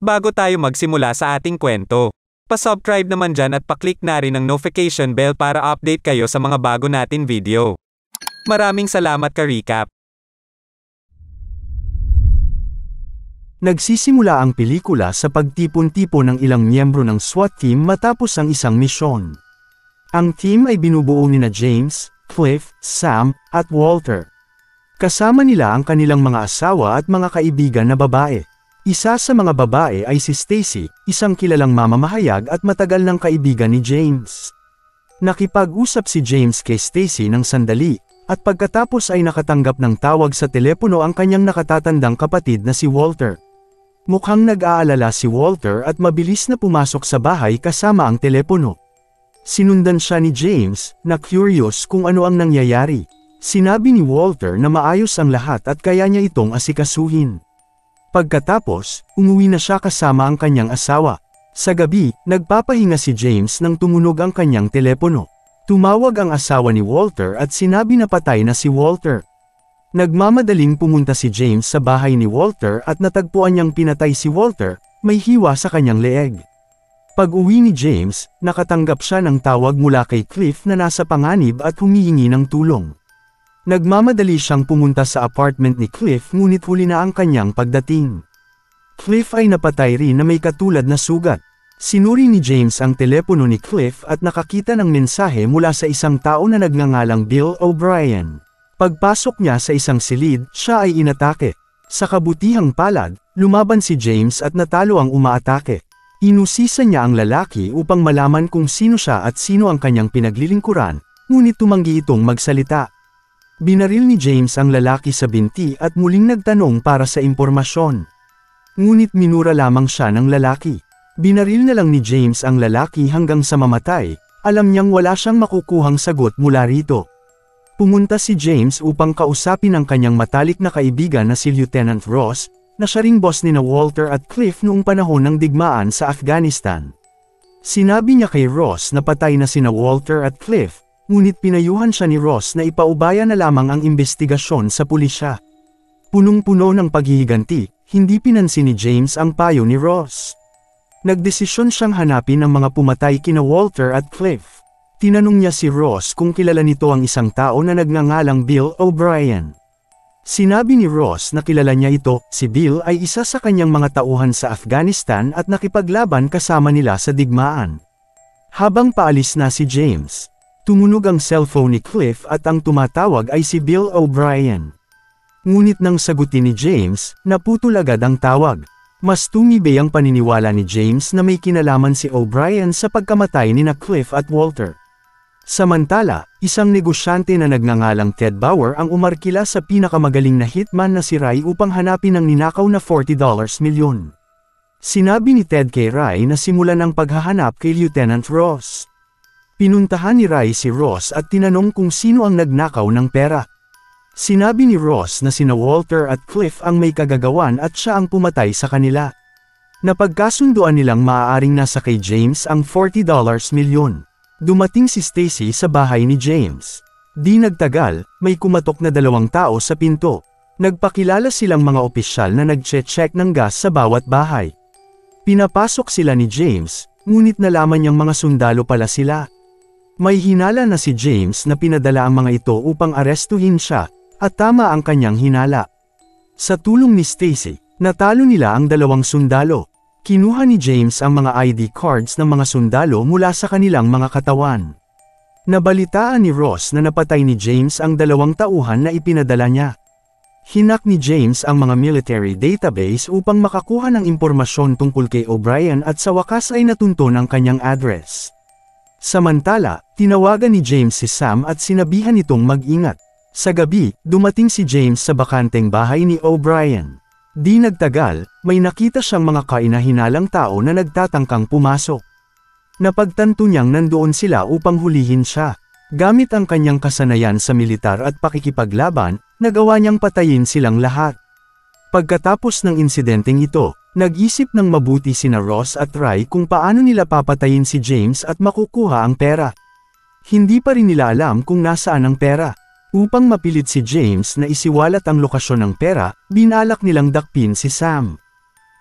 Bago tayo magsimula sa ating kwento, pa-subscribe naman dyan at pa-click na rin ang notification bell para update kayo sa mga bago natin video. Maraming salamat ka recap. Nagsisimula ang pelikula sa pagtipon-tipon ng ilang miyembro ng SWAT team matapos ang isang misyon. Ang team ay binubuo ni na James, Cliff, Sam, at Walter. Kasama nila ang kanilang mga asawa at mga kaibigan na babae. Isa sa mga babae ay si Stacy, isang kilalang mamamahayag at matagal ng kaibigan ni James. Nakipag-usap si James kay Stacy ng sandali, at pagkatapos ay nakatanggap ng tawag sa telepono ang kanyang nakatatandang kapatid na si Walter. Mukhang nag-aalala si Walter at mabilis na pumasok sa bahay kasama ang telepono. Sinundan siya ni James, na curious kung ano ang nangyayari. Sinabi ni Walter na maayos ang lahat at kaya niya itong asikasuhin. Pagkatapos, umuwi na siya kasama ang kanyang asawa. Sa gabi, nagpapahinga si James nang tumunog ang kanyang telepono. Tumawag ang asawa ni Walter at sinabi na patay na si Walter. Nagmamadaling pumunta si James sa bahay ni Walter at natagpuan niyang pinatay si Walter, may hiwa sa kanyang leeg. Pag uwi ni James, nakatanggap siya ng tawag mula kay Cliff na nasa panganib at humihingi ng tulong. Nagmamadali siyang pumunta sa apartment ni Cliff ngunit huli na ang kanyang pagdating. Cliff ay napatay rin na may katulad na sugat. Sinuri ni James ang telepono ni Cliff at nakakita ng mensahe mula sa isang tao na nagngangalang Bill O'Brien. Pagpasok niya sa isang silid, siya ay inatake. Sa kabutihang palad, lumaban si James at natalo ang umaatake. Inusisa niya ang lalaki upang malaman kung sino siya at sino ang kanyang pinaglilingkuran, ngunit tumanggi itong magsalita. Binaril ni James ang lalaki sa binti at muling nagtanong para sa impormasyon. Ngunit minura lamang siya ng lalaki. Binaril na lang ni James ang lalaki hanggang sa mamatay, alam niyang wala siyang makukuhang sagot mula rito. Pumunta si James upang kausapin ang kanyang matalik na kaibigan na si Lieutenant Ross, na siya ring boss ni na Walter at Cliff noong panahon ng digmaan sa Afghanistan. Sinabi niya kay Ross na patay na sina Walter at Cliff, ngunit pinayuhan siya ni Ross na ipaubaya na lamang ang investigasyon sa pulisya. Punong-puno ng paghihiganti, hindi pinansin ni James ang payo ni Ross. Nagdesisyon siyang hanapin ang mga pumatay kina Walter at Cliff. Tinanong niya si Ross kung kilala nito ang isang tao na nagngangalang Bill O'Brien. Sinabi ni Ross na kilala niya ito, si Bill ay isa sa kanyang mga tauhan sa Afghanistan at nakipaglaban kasama nila sa digmaan. Habang paalis na si James, Tumunog ang cellphone ni Cliff at ang tumatawag ay si Bill O'Brien. Ngunit nang sagutin ni James, naputol agad ang tawag. Mas tumibay ang paniniwala ni James na may kinalaman si O'Brien sa pagkamatay ni na Cliff at Walter. Samantala, isang negosyante na nagngangalang Ted Bauer ang umarkila sa pinakamagaling na hitman na si Rai upang hanapin ang ninakaw na $40 milyon. Sinabi ni Ted kay Rai na simulan ang paghahanap kay Lieutenant Ross. Pinuntahan ni Rai si Ross at tinanong kung sino ang nagnakaw ng pera. Sinabi ni Ross na sina Walter at Cliff ang may kagagawan at siya ang pumatay sa kanila. Napagkasunduan nilang maaaring nasa kay James ang $40 milyon. Dumating si Stacy sa bahay ni James. Di nagtagal, may kumatok na dalawang tao sa pinto. Nagpakilala silang mga opisyal na nagche-check ng gas sa bawat bahay. Pinapasok sila ni James, ngunit nalaman niyang mga sundalo pala sila. May hinala na si James na pinadala ang mga ito upang arestuhin siya, at tama ang kanyang hinala. Sa tulong ni Stacy, natalo nila ang dalawang sundalo. Kinuha ni James ang mga ID cards ng mga sundalo mula sa kanilang mga katawan. Nabalitaan ni Ross na napatay ni James ang dalawang tauhan na ipinadala niya. Hinak ni James ang mga military database upang makakuha ng impormasyon tungkol kay O'Brien at sa wakas ay natunton ang kanyang address. Samantala, tinawagan ni James si Sam at sinabihan itong mag-ingat. Sa gabi, dumating si James sa bakanteng bahay ni O'Brien. Di nagtagal, may nakita siyang mga kainahinalang tao na nagtatangkang pumasok. Napagtanto niyang nandoon sila upang hulihin siya. Gamit ang kanyang kasanayan sa militar at pakikipaglaban, nagawa niyang patayin silang lahat. Pagkatapos ng insidenteng ito, Nag-isip ng mabuti sina Ross at Rai kung paano nila papatayin si James at makukuha ang pera. Hindi pa rin nila alam kung nasaan ang pera. Upang mapilit si James na isiwalat ang lokasyon ng pera, binalak nilang dakpin si Sam.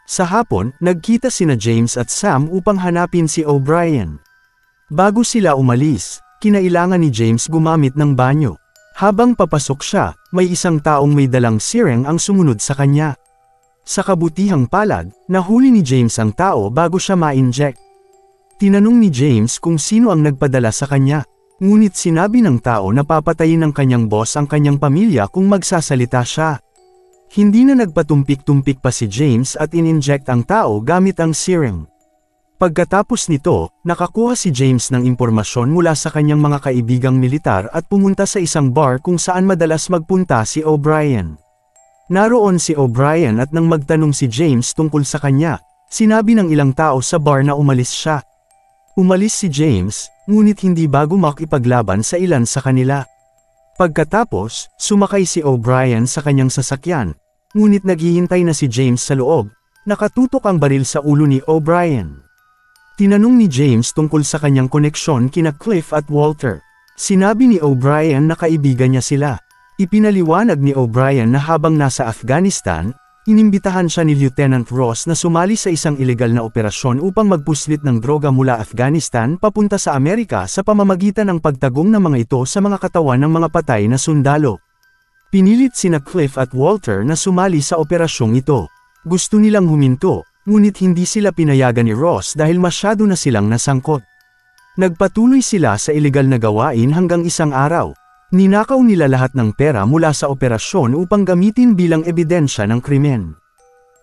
Sa hapon, nagkita sina James at Sam upang hanapin si O'Brien. Bago sila umalis, kinailangan ni James gumamit ng banyo. Habang papasok siya, may isang taong may dalang sireng ang sumunod sa kanya. Sa kabutihang palad, nahuli ni James ang tao bago siya ma-inject. Tinanong ni James kung sino ang nagpadala sa kanya. Ngunit sinabi ng tao na papatayin ng kanyang boss ang kanyang pamilya kung magsasalita siya. Hindi na nagpatumpik-tumpik pa si James at in-inject ang tao gamit ang serum. Pagkatapos nito, nakakuha si James ng impormasyon mula sa kanyang mga kaibigang militar at pumunta sa isang bar kung saan madalas magpunta si O'Brien. Naroon si O'Brien at nang magtanong si James tungkol sa kanya, sinabi ng ilang tao sa bar na umalis siya. Umalis si James, ngunit hindi bago makipaglaban sa ilan sa kanila. Pagkatapos, sumakay si O'Brien sa kanyang sasakyan, ngunit naghihintay na si James sa loob, nakatutok ang baril sa ulo ni O'Brien. Tinanong ni James tungkol sa kanyang koneksyon kina Cliff at Walter. Sinabi ni O'Brien na kaibigan niya sila. Ipinaliwanag ni O'Brien na habang nasa Afghanistan, Inimbitahan siya ni Lieutenant Ross na sumali sa isang ilegal na operasyon upang magpuslit ng droga mula Afghanistan papunta sa Amerika sa pamamagitan ng pagtagong ng mga ito sa mga katawan ng mga patay na sundalo. Pinilit sina Cliff at Walter na sumali sa operasyong ito. Gusto nilang huminto, ngunit hindi sila pinayagan ni Ross dahil masyado na silang nasangkot. Nagpatuloy sila sa ilegal na gawain hanggang isang araw, Ninakaw nila lahat ng pera mula sa operasyon upang gamitin bilang ebidensya ng krimen.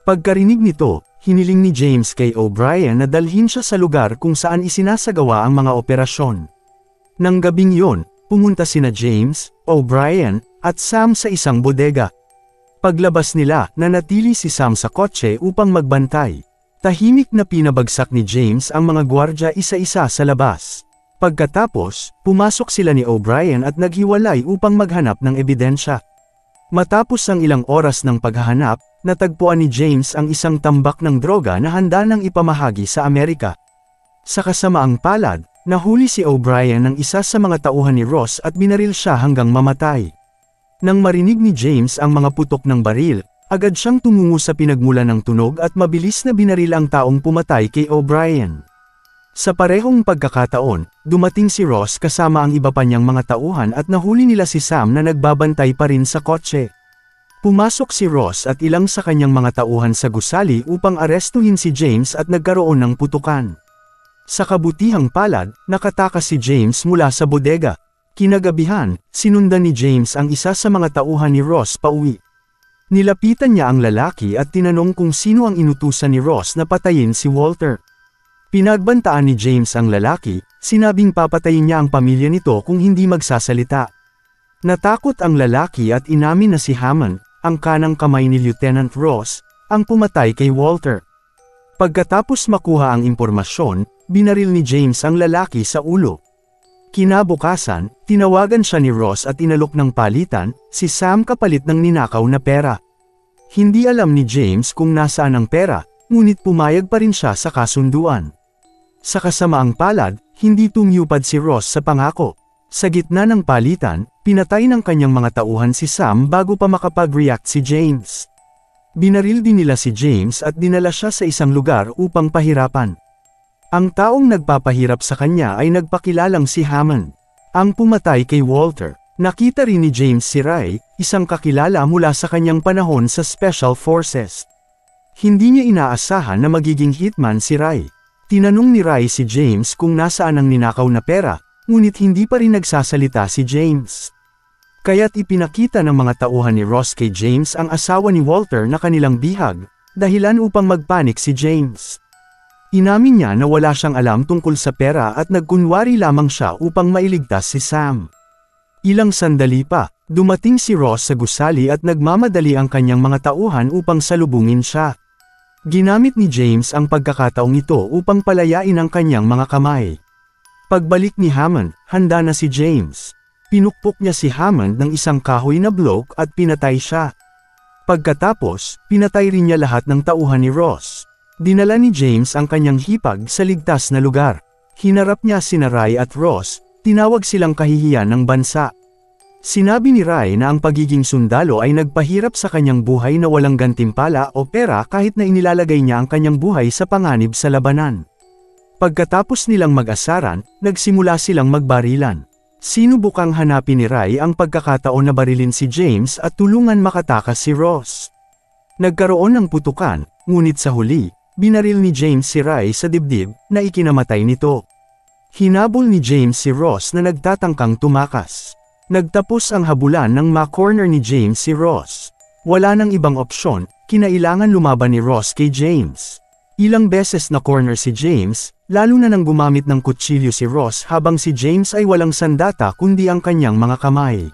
Pagkarinig nito, hiniling ni James kay O'Brien na dalhin siya sa lugar kung saan isinasagawa ang mga operasyon. Nang gabing yon, pumunta sina James, O'Brien, at Sam sa isang bodega. Paglabas nila, nanatili si Sam sa kotse upang magbantay. Tahimik na pinabagsak ni James ang mga gwardya isa-isa sa labas. Pagkatapos, pumasok sila ni O'Brien at naghiwalay upang maghanap ng ebidensya. Matapos ang ilang oras ng paghahanap, natagpuan ni James ang isang tambak ng droga na handa nang ipamahagi sa Amerika. Sa kasamaang palad, nahuli si O'Brien ng isa sa mga tauhan ni Ross at binaril siya hanggang mamatay. Nang marinig ni James ang mga putok ng baril, agad siyang tumungo sa pinagmulan ng tunog at mabilis na binaril ang taong pumatay kay O'Brien. Sa parehong pagkakataon, dumating si Ross kasama ang iba pa niyang mga tauhan at nahuli nila si Sam na nagbabantay pa rin sa kotse. Pumasok si Ross at ilang sa kanyang mga tauhan sa gusali upang arestuhin si James at nagkaroon ng putukan. Sa kabutihang palad, nakatakas si James mula sa bodega. Kinagabihan, sinundan ni James ang isa sa mga tauhan ni Ross pauwi. Nilapitan niya ang lalaki at tinanong kung sino ang inutusan ni Ross na patayin si Walter. Pinagbantaan ni James ang lalaki, sinabing papatayin niya ang pamilya nito kung hindi magsasalita. Natakot ang lalaki at inamin na si Hammond, ang kanang kamay ni Lieutenant Ross, ang pumatay kay Walter. Pagkatapos makuha ang impormasyon, binaril ni James ang lalaki sa ulo. Kinabukasan, tinawagan siya ni Ross at inalok ng palitan, si Sam kapalit ng ninakaw na pera. Hindi alam ni James kung nasaan ang pera, ngunit pumayag pa rin siya sa kasunduan. Sa kasamaang palad, hindi tumiyupad si Ross sa pangako. Sa gitna ng palitan, pinatay ng kanyang mga tauhan si Sam bago pa makapag-react si James. Binaril din nila si James at dinala siya sa isang lugar upang pahirapan. Ang taong nagpapahirap sa kanya ay nagpakilalang si Hammond. Ang pumatay kay Walter. Nakita rin ni James si Ray, isang kakilala mula sa kanyang panahon sa Special Forces. Hindi niya inaasahan na magiging hitman si Ray. Tinanong ni Rai si James kung nasaan ang ninakaw na pera, ngunit hindi pa rin nagsasalita si James. Kaya't ipinakita ng mga tauhan ni Ross kay James ang asawa ni Walter na kanilang bihag, dahilan upang magpanik si James. Inamin niya na wala siyang alam tungkol sa pera at nagkunwari lamang siya upang mailigtas si Sam. Ilang sandali pa, dumating si Ross sa gusali at nagmamadali ang kanyang mga tauhan upang salubungin siya. Ginamit ni James ang pagkakataong ito upang palayain ang kanyang mga kamay. Pagbalik ni Hammond, handa na si James. Pinukpok niya si Hammond ng isang kahoy na bloke at pinatay siya. Pagkatapos, pinatay rin niya lahat ng tauhan ni Ross. Dinala ni James ang kanyang hipag sa ligtas na lugar. Hinarap niya si Ray at Ross, tinawag silang kahihiyan ng bansa. Sinabi ni Rai na ang pagiging sundalo ay nagpahirap sa kanyang buhay na walang gantimpala o pera kahit na inilalagay niya ang kanyang buhay sa panganib sa labanan. Pagkatapos nilang mag-asaran, nagsimula silang magbarilan. Sinubukang hanapin ni Rai ang pagkakataon na barilin si James at tulungan makatakas si Ross. Nagkaroon ng putukan, ngunit sa huli, binaril ni James si Rai sa dibdib na ikinamatay nito. Hinabol ni James si Ross na nagtatangkang tumakas. Nagtapos ang habulan ng ma-corner ni James si Ross. Wala nang ibang opsyon, kinailangan lumaban ni Ross kay James. Ilang beses na corner si James, lalo na nang gumamit ng kutsilyo si Ross habang si James ay walang sandata kundi ang kanyang mga kamay.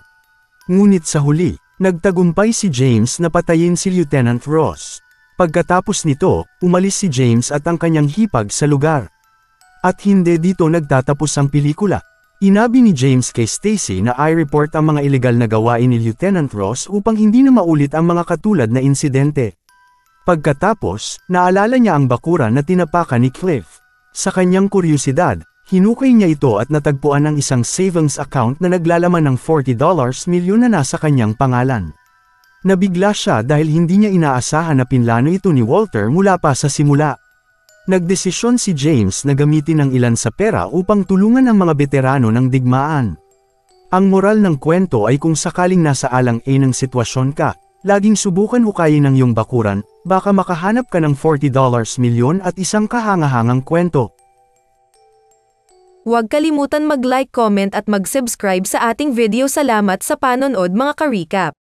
Ngunit sa huli, nagtagumpay si James na patayin si Lieutenant Ross. Pagkatapos nito, umalis si James at ang kanyang hipag sa lugar. At hindi dito nagtatapos ang pelikula. Inabi ni James kay Stacy na i-report ang mga ilegal na gawain ni Lieutenant Ross upang hindi na maulit ang mga katulad na insidente. Pagkatapos, naalala niya ang bakuran na tinapakan ni Cliff. Sa kanyang kuryosidad, hinukay niya ito at natagpuan ang isang savings account na naglalaman ng $40 milyon na nasa kanyang pangalan. Nabigla siya dahil hindi niya inaasahan na pinlano ito ni Walter mula pa sa simula. Nagdesisyon si James na gamitin ang ilan sa pera upang tulungan ang mga veterano ng digmaan. Ang moral ng kwento ay kung sakaling nasa alang A ng sitwasyon ka, laging subukan hukayin ang iyong bakuran, baka makahanap ka ng $40 milyon at isang kahangahangang kwento. Huwag kalimutan mag-like, comment at mag-subscribe sa ating video. Salamat sa panonood mga ka-recap.